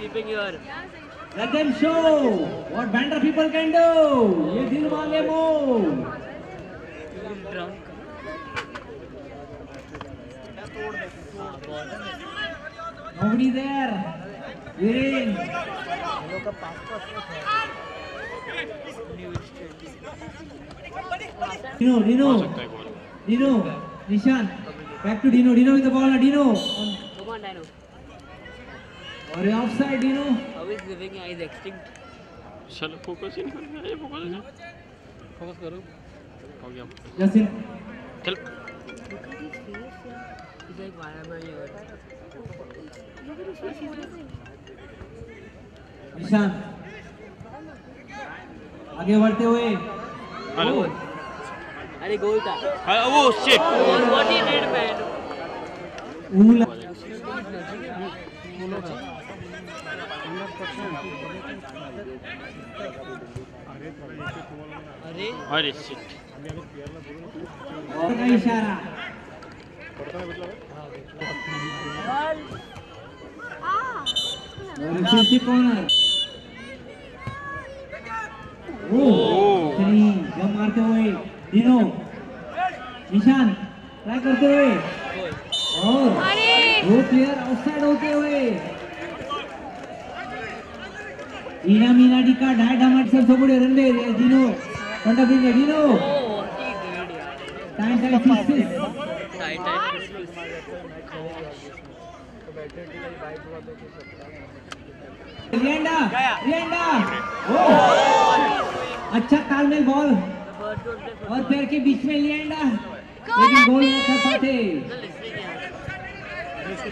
keeping your. Let them show what Bandra people can do. Ye dil wale mo. Drunk. Nobody there. Green. Dino, Dino, Dino, Nishan, back to Dino, Dino with the ball, Dino. Come on, Dino. Or you offside, Dino. How is living is extinct? चलो focus ही नहीं कर रहा है focus है focus करो हो गया Justin. चल निशान आगे बढ़ते हुए हेलो अरे गोल था. अरे वो शिट he did, man. ऊला अरे अरे शिट और का इशारा और फिर से कॉर्नर ओ सही जब मारते हुए डिनो निशान ट्राई करते हुए गोल. और दो प्लेयर आउटसाइड होते हुए ईना मीना डिका ढाई डामट सब रनवे डिनो कंटबिंग Dino Oh, what he did, यार. Time time six Tight, tight. Leander Leander ओ अच्छा तालमेल बॉल। और पैर के बीच में लिएंडा लेकिन गोल नहीं कर पाते।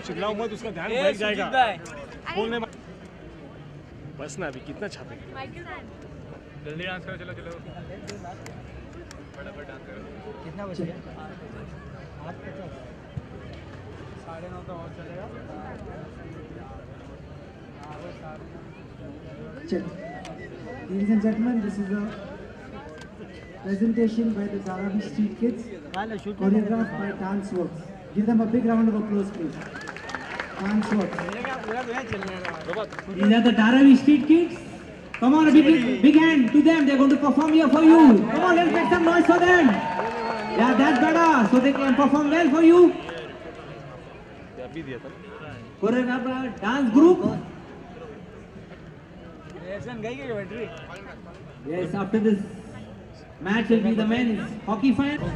चिल्लाओ मत उसका ध्यान भटक जाएगा। बोलने बस ना अभी कितना छापे जल्दी डांस करो चलो चलो फटाफट डांस करो कितना बच गया आठ पचास साढ़े नौ तो और चलेगा Ladies and gentlemen, this is a presentation by the Dharavi Street Kids, choreographed by Dance Works. Give them a big round of applause, please. Dance Works. These are the Dharavi street kids. Come on, a big, big hand to them. They're going to perform here for you. Come on, let's make some noise for them. Yeah, that's better. So they can perform well for you. दिया था dance group. Yes, after this match will be the men's hockey final.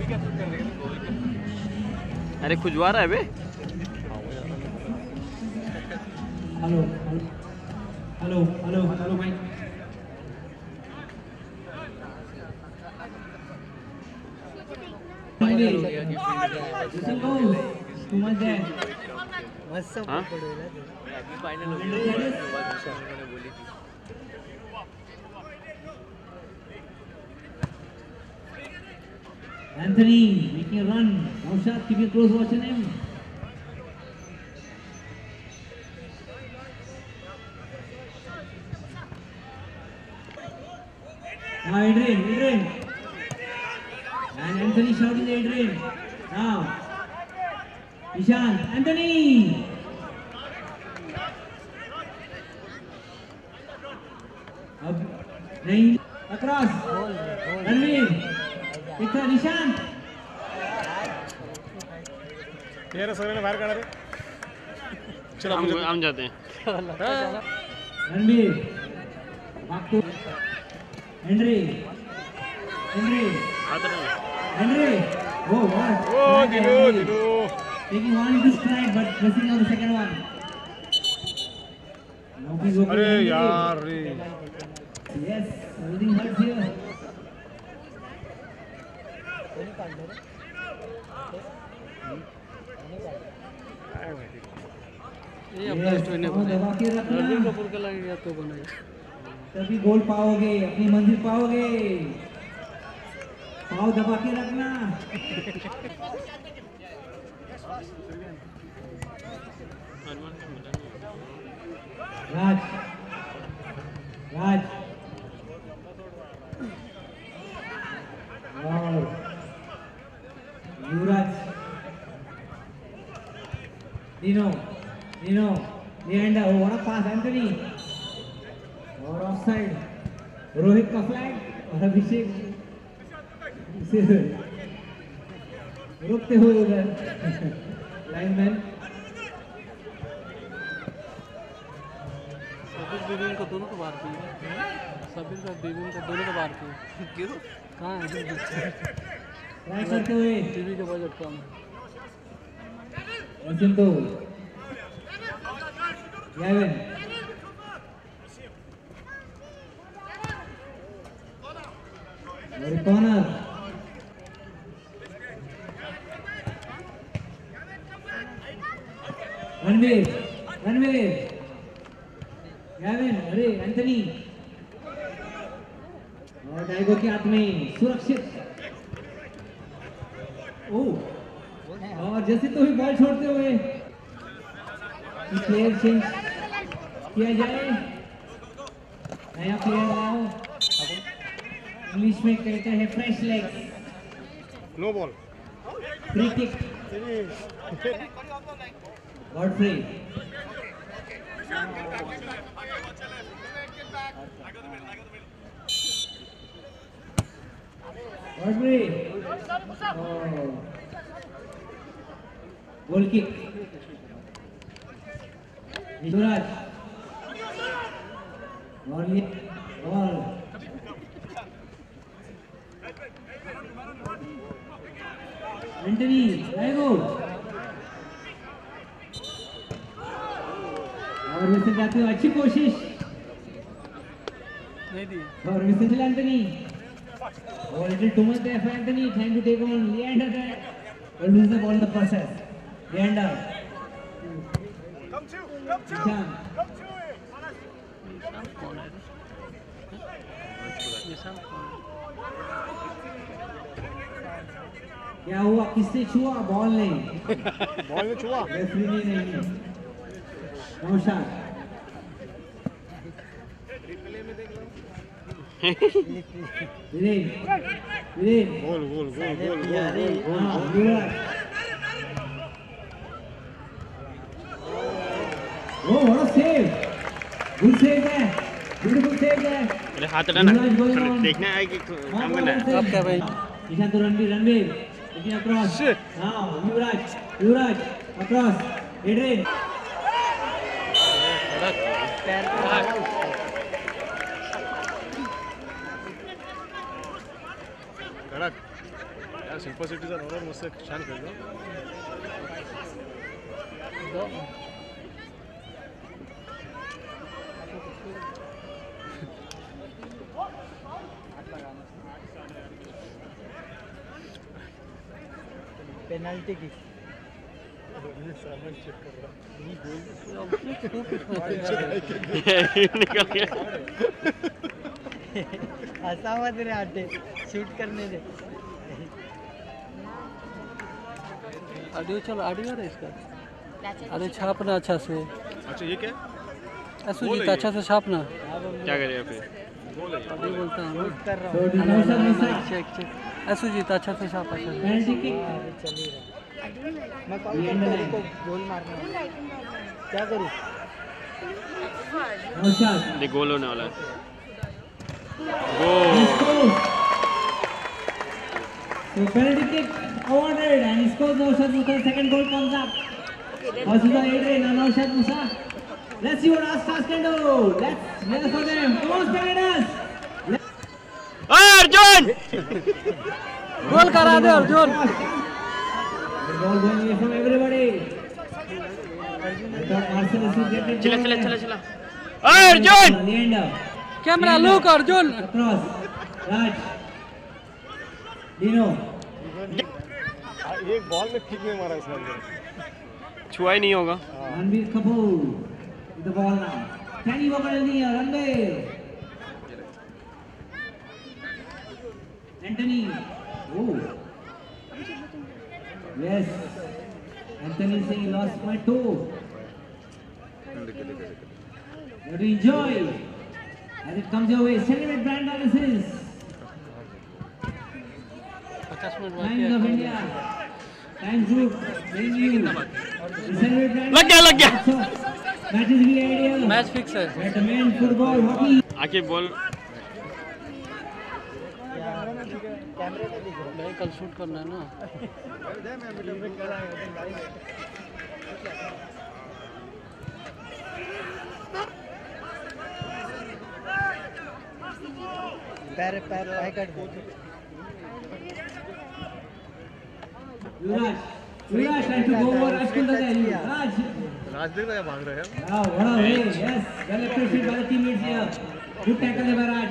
अरे खुजवा रहा है बे Hello, hello, hello, hello, hello, Mike. Listen, goals. Too much there. मस्त हाँ? पकड़ेला ते. अभी final हो गई. उन्होंने बोली थी. Anthony making a run. Naushad keeping a close watch on him. Now Adrian, Adrian. And Anthony shouting to Adrian. Now. Ishan, Anthony. अब नहीं अक्रॉस रणवीर इथं निशांत तेरा सगळ्यांना बाहेर काढा रे चल हम हम जाते हैं रणवीर हेनरी हेनरी आते रहो Henry Oh, what? O Dino Dino Taking one into stride, but pressing on the second one. Now he's open अरे Henry. यार रे Yes, everything hurts here. कोणी काढलं रे? काय माहिती Yes, और दबा कपूर का लगेगा तो बनाएगा तभी गोल पाओगे अपनी मंजिल पाओगे पाव दबा के रखना Raj Raj Yuvraj Dino, Dino, Leander, oh, what a pass Anthony और ऑफ़ साइड रोहित का फ्लैग और अभिषेक रुकते हुए उधर लाइनमैन सबीर बीबी को दोनों को बाहर किए सबीर का दोनों को बाहर किए क्यों? कहाँ है ट्राई करते हुए। बीबी का बजट कम है। Jacinto. Very corner. Ranveer. Ranveer. Gavin. अरे एंथनी और डाइगो के हाथ में सुरक्षित ओह और जैसे तो ही बॉल छोड़ते हुए प्लेयर चेंज किया जाए नया प्लेयर आओ इंग्लिश में कहते हैं fresh leg no ball free kick Godfrey Godfrey goal kick Yuvraj और ये और एंटनी वेरी गुड और विसेंट जाते अच्छी कोशिश नहीं दी और विसेंट एंटनी और little too much there for Anthony trying to take on Leander there but lose the ball in the process Leander Ishan Nishant कौन है निशांत कौन है क्या हुआ? किसने छुआ? बॉल नहीं। बॉल में छुआ? रेफरी ने नहीं नौशाद। विरेन विरेन गोल goal goal goal goal goal हाँ Yuvraj oh what a save good save है। ब्यूटीफुल सेव है। अरे हाथ हटाना देखना है कि काम करना है। अब क्या भाई। ईशान तो रणवीर रणवीर लेकिन अक्रॉस हाँ युवराज युवराज अक्रॉस एड्रेन कडक यार सुपर सिटीचा रोलर मस्त छान खेळतो पेनल्टी की। निकल गया ऐसा मत रे आटे शूट करने दे। ऑडियो चल ऑडियो है इसका। अरे छापना अच्छा से। अच्छा ये क्या सुजीत अच्छा से छापना। क्या फिर? अभी बोलता हूँ। चेक सुजीत अच्छा से छापा अच्छा से। पेनल्टी किक हूँ चल ही रहा मैं कॉल करता हूँ उसको गोल मारना है। क्या करूँ नौशाद देख गोल होने वाला है गोल. So penalty kick awarded and he scores Naushad Musa. Second goal comes up. Masuda Adrian and Naushad Musa. Let's see what Astas can do. Let's yell for them. Come on, Spectators. Arjun! गोल करा दे अर्जुन। चले चले चले चले। Arjun! Camera look Arjun. एक ball में ठीक नहीं मारा इसने छुआ ही नहीं होगा। Ranbir Kapoor. Anthony. Oh. Yes. Anthony saying he lost my toe. You have to enjoy as it comes your way. Celebrate brand analysis. Times of India. Times Group. Bring you. Celebrate brand लग गया, लग गया। Matches की idea. Match fix है Batman, football, hockey. आके ball कैमरे कल shoot करना है ना। दे मैं मीटिंग में कल आएँगे पैर पैर packet Viraj Viraj time to go over आजकल तो है राज राज देख रहा है? भाग रहा है। वाह वाह यस गलत से बड़ा team is here good tackle है विराज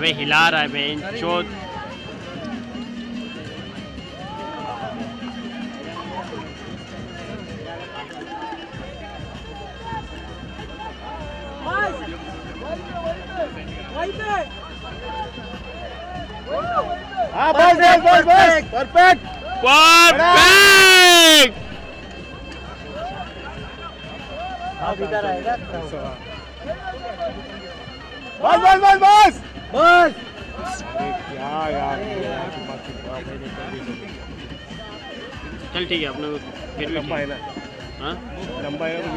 वे हिला रहा है हाँ बस बस परफेक्ट परफेक्ट आएगा बस बस बस बस बस। क्या यार चल ठीक है अपने फिर भी लंबा है ना? हाँ। लंबा है तो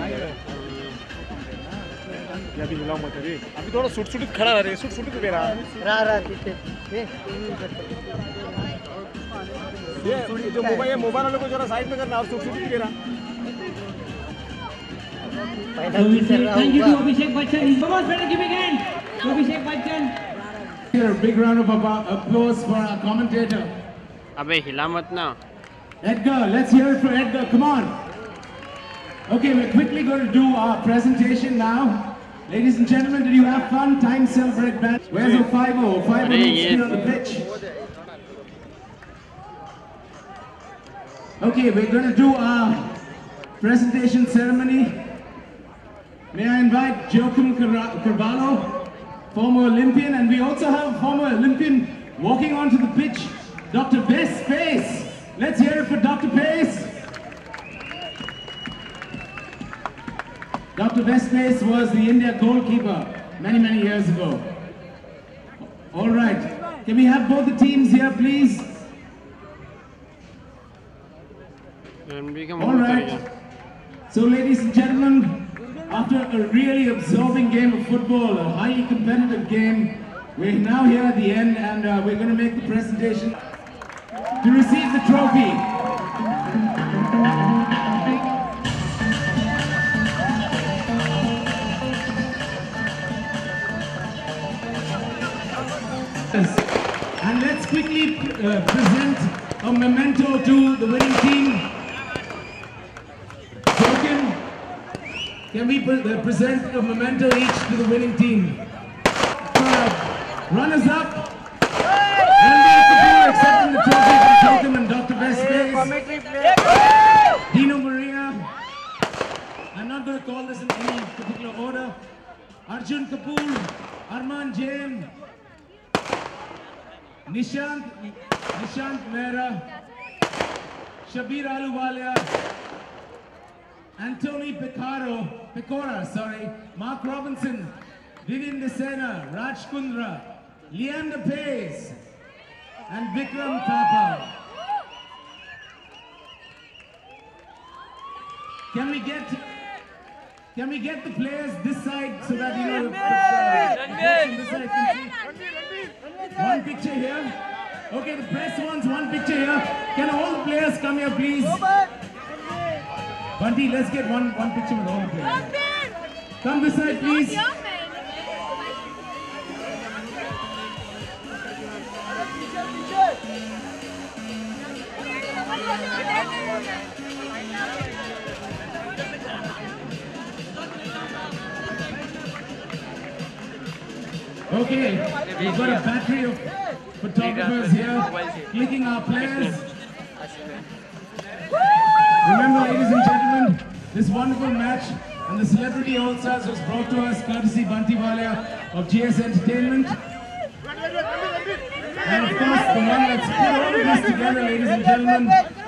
ये अभी हिलाओ मत अभी अभी थोड़ा सुट सुटित खड़ा रह रहे सुट सुटित दे रहा रहा रहा पीछे ये जो मोबाइल है मोबाइल वाले को जरा साइड में करना और सुट सुटित दे रहा thank you to Abhishek Bachchan. He's come on, better give a Abhishek Bachchan. Here, big round of applause for our commentator. Abhi, hilamat na. Edgar, let's hear it for Edgar, come on. Okay, we're quickly going to do our presentation now. Ladies and gentlemen, did you have fun? Time celebrate band. Where's the 5-0? 5-0 on the pitch. Okay, we're going to do our presentation ceremony. May I invite Joachim Carvalho former Olympian, and we also have former Olympian walking onto the pitch, Dr. Bess Pace. Let's hear it for Dr. Pace. Dr. Bess Pace was the India goalkeeper many, many years ago. All right, can we have both the teams here, please? All right. So ladies and gentlemen, after a really absorbing game of football, a highly competitive game, we're now here at the end and uh, we're going to make the presentation to receive the trophy. And let's quickly uh, present a memento to the winning team. Token, can we uh, present a memento each to the winning team? Uh, runners up. Kapoor accepting the trophy from Token and Dr. Best Dino Maria. I'm not going to call this in any particular order. Arjun Kapoor, Arman Jain, Nishant, Nishant Mehra, Shabir Aluwalia, Anthony Picaro, Pecora, sorry, Mark Robinson, Vivian Desena, Raj Kundra, Leander Pace, and Vikram Thapa. Can we get can we get the players this side so that you know uh? One picture here. Okay, the press wants one picture here. Can all the players come here, please? Bunty, let's get one one picture with all of players. Come this side, please. Okay, we've got a battery of photographers here clicking our players. Remember, ladies and gentlemen, this wonderful match and the Celebrity All Stars was brought to us courtesy Bunty Walia of GS Entertainment. And of course, the one that's put all this together, ladies and gentlemen,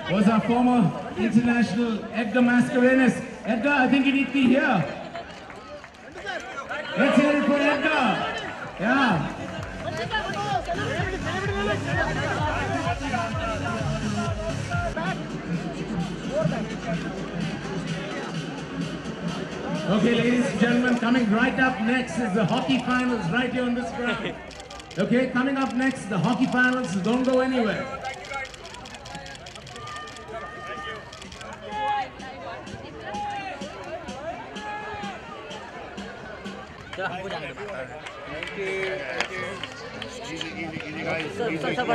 was our former international Edgar Mascarenas. Edgar, I think you need to be here. Let's hear it for Edgar. Yeah. Okay, ladies and gentlemen, coming right up next is the hockey finals right here on this ground. Okay, coming up next, the hockey finals. Don't go anywhere. सब